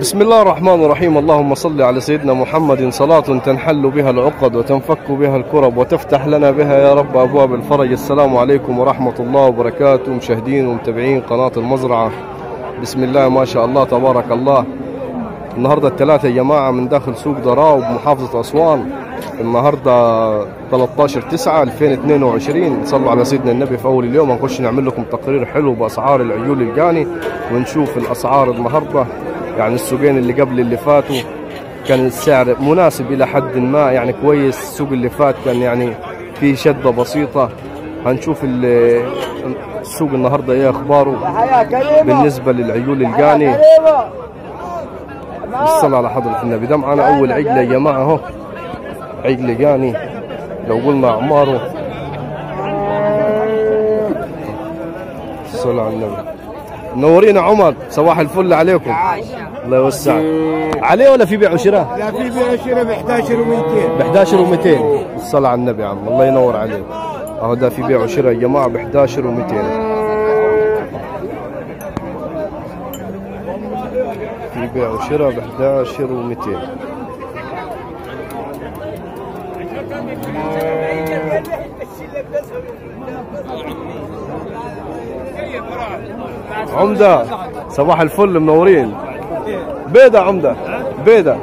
بسم الله الرحمن الرحيم. اللهم صل على سيدنا محمد. صلاة تنحل بها العقد وتنفك بها الكرب وتفتح لنا بها يا رب أبواب الفرج. السلام عليكم ورحمة الله وبركاته. مشاهدين ومتابعين قناة المزرعة. بسم الله ما شاء الله تبارك الله. النهاردة الثلاثة يا جماعة من داخل سوق ضراو بمحافظة أسوان. النهاردة 13 9 2022 صلوا على سيدنا النبي في أول اليوم هنخش نعمل لكم تقرير حلو بأسعار العيول الجاني ونشوف الأسعار النهاردة. يعني السوقين اللي قبل اللي فاتوا كان السعر مناسب إلى حد ما يعني كويس. السوق اللي فات كان يعني فيه شدة بسيطة. هنشوف ال- السوق النهاردة إيه أخباره بالنسبة للعيول الجاني بالصلاة على حضرة النبي. ده معانا أول عجلة يا جماعة أهو. عجلة جاني لو قلنا أعماره الصلاة على النبي. منورين يا عمر صباح الفل عليكم. الله يوسعك. عليه ولا في بيع وشراء؟ لا في بيع شراء ب 11 و200 ب 11 و200 الصلاة على النبي يا عم الله ينور عليك. أهو ده في بيع وشراء يا جماعة ب 11 و200 في بيع وشراء ب 11 و200 عمدة. صباح الفل منورين. بيضة عمدة. بيضة.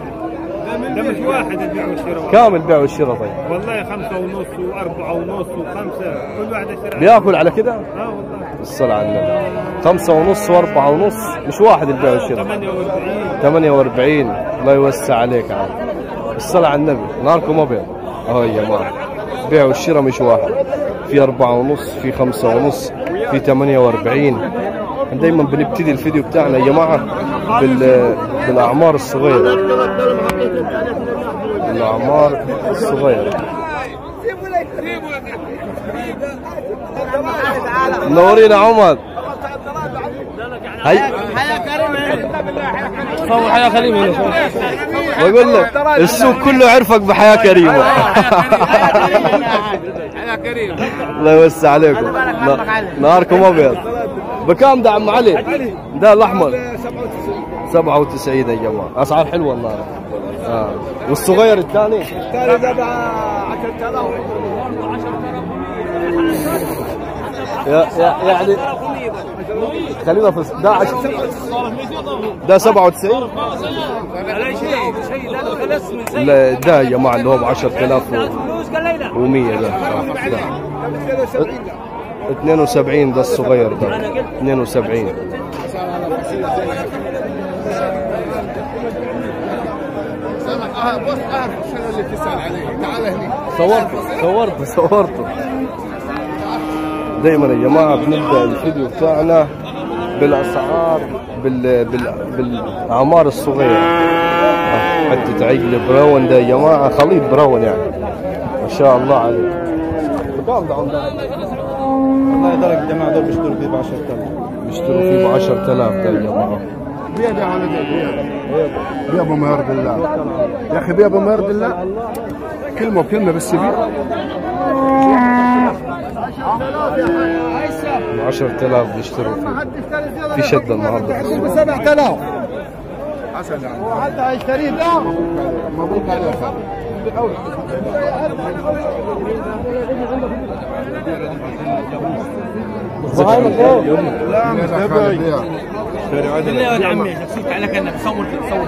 ده مش واحد البيع والشراء. كام البيع والشراء طيب. والله خمسة ونص وأربعة ونص وخمسة. كل واحد شراء بيأكل على كده؟ آه والله. الصلاة على النبي. خمسة ونص وأربعة ونص. مش واحد البيع والشراء. 48 48 الله يوسع عليك عم. الصلاة على النبي. ناركم أبيض. أهو يا جماعة. بيع والشراء مش واحد. في أربعة ونص في خمسة ونص في 48 دايما بنبتدي الفيديو بتاعنا يا جماعة بال... بالأعمار الصغيرة. الأعمار الصغيرة. منورين عمر. هي صور حياة كريم بقول لك السوق كله عرفك بحياة كريمة. حياة كريم الله يوسع عليكم. نهاركم أبيض. بكام ده عم علي؟ ده الأحمر. 97 يا جماعة. أسعار حلوة النهارده آه. والصغير الثاني؟ الثاني ده ب 10000 يا يا يعني خلينا في ده عش... ده 97 لا ده يا جماعة اللي هو ب 10000 و100 ده. آه، ده. 72 ده الصغير ده. 72 بص اللي عليه تعال صورته صورته صورته. دايما يا جماعة بنبدأ الفيديو بتاعنا بالأسعار بال... بال... بالأعمار الصغيرة. آه، حتة عجل براون ده يا جماعة خليط براون يعني. ما شاء الله عليه ده عمده والله درك الجماعه دول بيشتروا فيه ب 10000 بيشتروا فيه ب 10000 ده يا جماعة بيض يا ولد بيض بيض ما يرضي الله. يا أخي بيض ما يرضي الله. كلمة بكلمة بس بيض ب 10000 بيشتروا فيه. في شده النهارده. السوق 7000 حسن يعني وحتى هيشتريه ده مبروك عليك. يا تصور تصور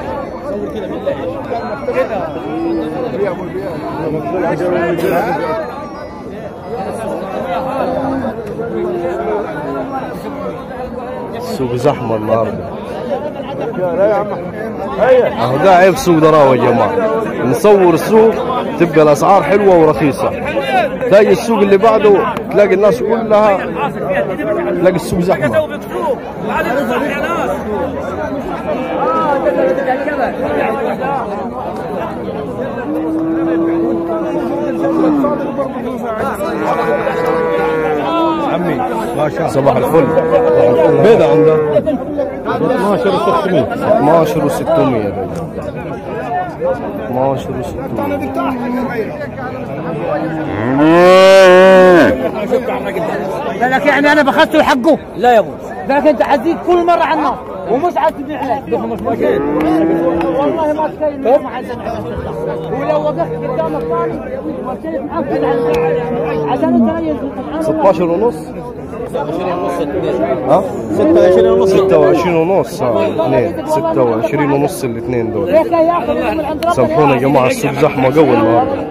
صور كده بالله السوق زحمه النهارده أهو ده عيب سوق دراوة يا جماعة. نصور السوق تبقى الأسعار حلوة ورخيصة. تلاقي السوق اللي بعده تلاقي الناس كلها تلاقي السوق زحمة. عمي ما شاء صباح الفل. بيضة عنده 12 و600 12 و600 12 و600 قال لك يعني أنا بخسته حقه. لا يا أبو. لكن أنت حزيد كل مرة على ومش عاد تبيع عليه والله ما تكلم ما ولو وقفت قدام الثاني وكيف معك عشان أنت 16 ونص. ها 26 ونص 26 ونص الاثنين 26 ونص الاثنين دول سامحونا يا جماعة السوق زحمه قوي النهارده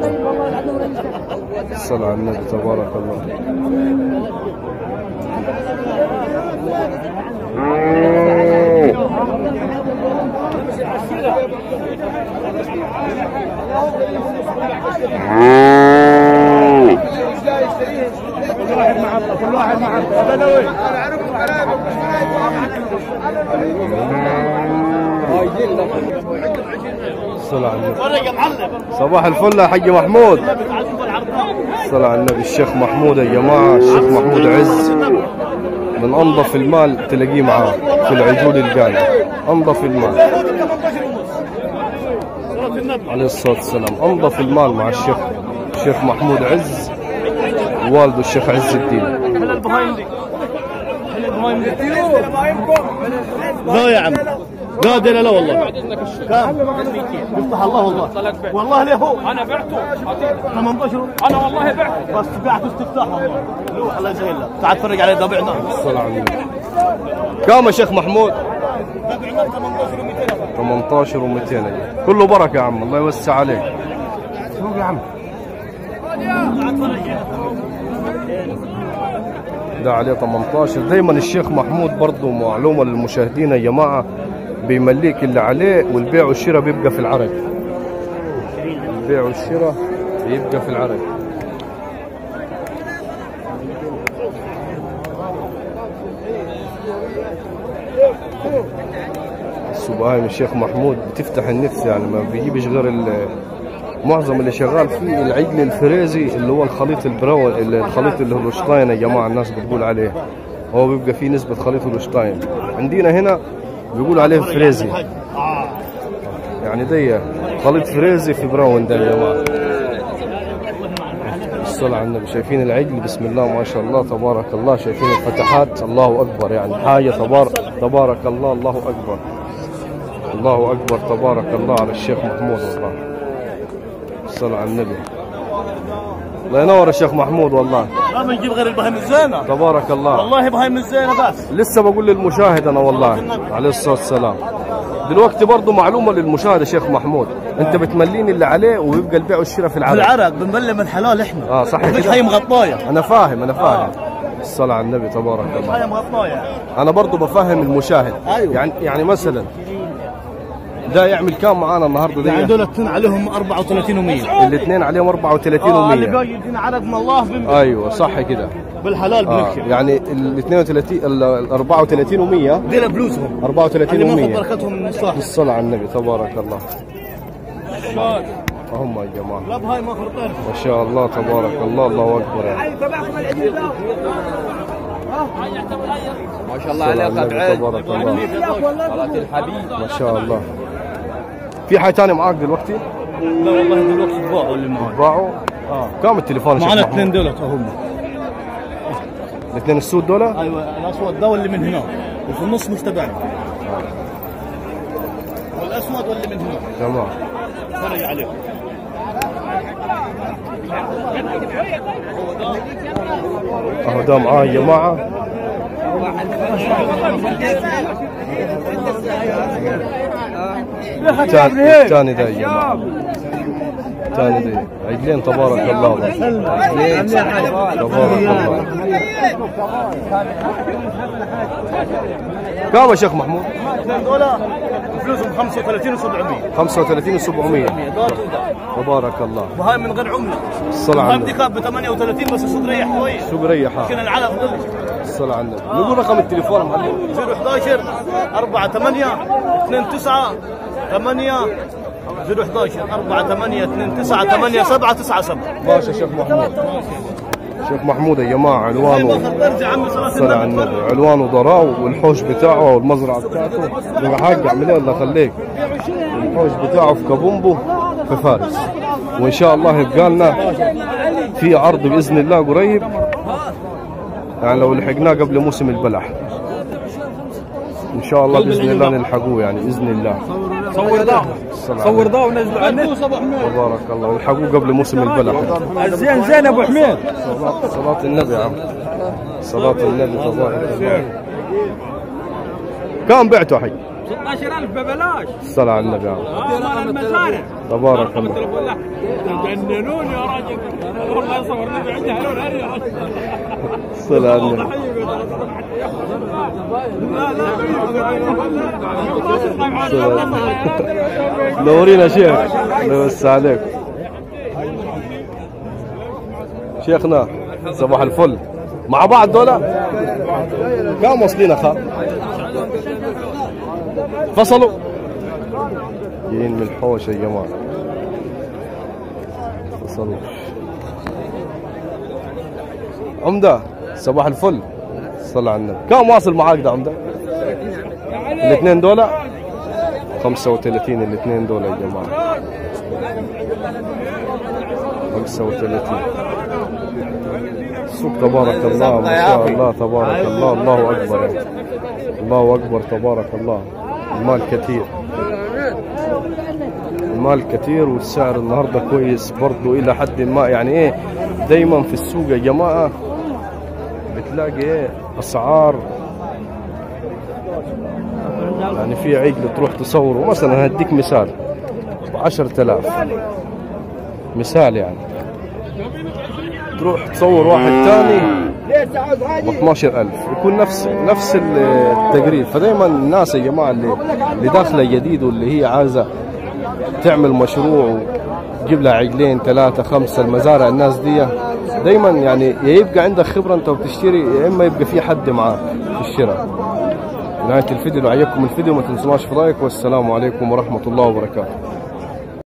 الصلاة على النبي تبارك الله الصلاة على النبي صباح الفل يا حاج محمود. الصلاة على النبي الشيخ محمود يا جماعة الشيخ محمود عز. من أنظف المال تلاقيه معاه في العجول القاية أنظف المال. عليه الصلاة والسلام. أنظف المال مع الشيخ الشيخ محمود عز. والده الشيخ عز الدين. لا يا عم. لا دينا لا والله. كم يفتح الله والله والله ليه هو؟ أنا بعته. 18 أنا والله بعته. بس بعت استفتاح. والله لو الله. يسهل لك تعال تفرج عليه ده بعنا. الصلاة على النبي كم يا شيخ محمود. ده بعنا 18 و200 18 و200 كله بركة يا عم. الله يوسع عليك. شوف يا عم. ده عليه 18 دايما الشيخ محمود برضه معلومة للمشاهدين يا جماعة بيمليك اللي عليه والبيع والشراء بيبقى في العرق. البيع والشراء بيبقى في العرق. السبهايم الشيخ محمود بتفتح النفس يعني ما بيجيبش غير معظم اللي شغال فيه العجل الفريزي اللي هو الخليط البراون الخليط اللي هو يا جماعة الناس بتقول عليه. هو بيبقى فيه نسبة خليط الهولشتاين عندنا هنا بيقول عليه فريزي. يعني دي خليط فريزي في براون ده يا جماعة. الصلاة على النبي. شايفين العجل بسم الله ما شاء الله تبارك الله. شايفين الفتحات؟ الله أكبر. يعني حاجة تبارك تبارك الله الله أكبر. الله أكبر تبارك الله على الشيخ محمود والله الصلاة على النبي. الله ينور الشيخ محمود والله. ما بنجيب غير البهايم الزينة. تبارك الله. والله بهايم الزينة بس. لسه بقول للمشاهد أنا والله. عليه الصلاة والسلام. دلوقتي برضه معلومة للمشاهد يا شيخ محمود. أنت بتمليني اللي عليه ويبقى البيع والشراء في في العرب العرق بنبلي من حلال إحنا. آه صح كده. هي مغطايه أنا فاهم أنا فاهم. الصلاة على النبي تبارك الله. أنا برضه بفهم المشاهد. أيوة. يعني يعني مثلا ده يعمل كام معانا النهارده يعني دي دول الاثنين عليهم 34 و100 الاثنين عليهم 34 آه اللي و100 باقي يدينا عرق من الله بن- أيوه صح كده. بالحلال آه بنكشف يعني ال 32 ال 34 و100 دينا بلوزهم. 34 اللي ماخذ و100 بركتهم من الصاحب الصلاة على النبي تبارك الله. هم يا جماعة. لا بهاي ما فرطين ما شاء الله تبارك الله الله أكبر. يعني. ما شاء الله عليك ابعد تبارك الله. الحبيب. ما شاء الله. في حاجة ثانية معاك دلوقتي؟ لا والله دلوقتي تباعوا اللي معاي باعوا؟ آه. كم التليفون معنا؟ اثنين دولت هم. الاثنين السود دول؟ أيوه الأسود ده واللي من هناك وفي النص مش تبعنا والأسود واللي من هناك تمام. فرج عليهم. أهو ده معاه يا جماعة. الثاني ده الثاني ده عجلين تبارك الله عجلين تبارك الله. كم يا شيخ محمود؟ فلوسهم 35 و700 35 و700 تبارك الله. وهاي من غير عملة. الصلاة على النبي. ب 38 بس السوق ريح شوية سوق ريح. كنا العلف الصلاة على النبي. نقول رقم التليفون معلم. 011 4 8 2 9 8 011 4 8 2 9 8 7 9 7 ماشي يا شيخ محمود. شيخ محمود يا جماعة عنوانه صلاة صلى على النبي. عنوانه ضراو والحوش بتاعه والمزرعة بتاعته. حاج اعمل إيه الله يخليك الحوش بتاعه في كابومبو في فارس. وإن شاء الله يبقى لنا في عرض بإذن الله قريب. يعني لو لحقناه قبل موسم البلح. إن شاء الله بإذن الله نلحقوه يعني بإذن الله. صور الصلاة صور ده ونزلوا على النت. تبارك الله. نلحقوه قبل موسم البلح. الزين زين أبو حميد. صلاة, صلاة النبي يا عم. صلاة النبي تبارك الله كم بعته حي. 16000 ببلاش. الصلاة على النبي. آه المزارع. تبارك الله. تجننون يا راجل. والله صورني عندي هلون هري يا رجل الصلاة على النبي. نورينا شيخ. الله يمسي عليك. شيخنا صباح الفل. مع بعض دولة؟ كم واصلين اخا فصلوا. جايين من الحوش يا جماعة. فصلوا. عمدة صباح الفل. صلى على النبي. كم واصل معاك ده عمدة؟ الاثنين دولة 35 الاثنين دولة يا جماعة. 35 السوق تبارك الله ما شاء الله تبارك الله. الله يعني. الله أكبر تبارك الله. المال كثير. المال كثير والسعر النهارده كويس برضو إلى حد ما. يعني إيه؟ دايما في السوق يا جماعة بتلاقي إيه؟ أسعار. يعني في عجل تروح تصوره. مثلا هديك مثال. ب 10000 مثال يعني. تروح تصور واحد ثاني ب 12000 يكون نفس نفس التقريب. فدائما الناس يا جماعة اللي اللي داخلة جديد واللي هي عايزة تعمل مشروع وتجيب لها عجلين ثلاثة خمسة المزارع الناس دي دايما يعني يا يبقى عندك خبرة أنت بتشتري يا إما يبقى في حد معاك في الشراء. نهاية الفيديو لو عجبكم الفيديو ما تنسوناش في لايك والسلام عليكم ورحمة الله وبركاته.